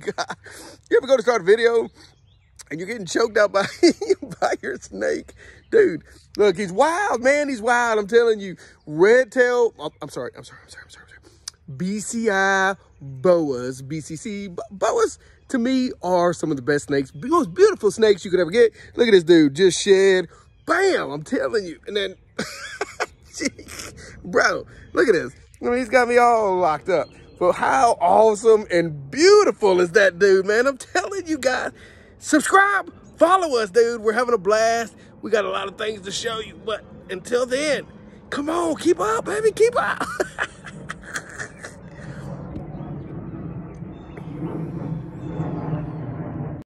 God. You ever go to start a video and you're getting choked out by, by your snake? Dude, look, he's wild, man. He's wild. I'm telling you. Red tail. Oh, I'm sorry. I'm sorry. I'm sorry. I'm sorry. BCI boas, BCC boas, to me are some of the best snakes, most beautiful snakes you could ever get. Look at this dude, just shed. Bam, I'm telling you. And then, bro, look at this. I mean, he's got me all locked up. But how awesome and beautiful is that dude, man? I'm telling you guys, subscribe, follow us, dude. We're having a blast. We got a lot of things to show you. But until then, come on, keep up, baby, keep up.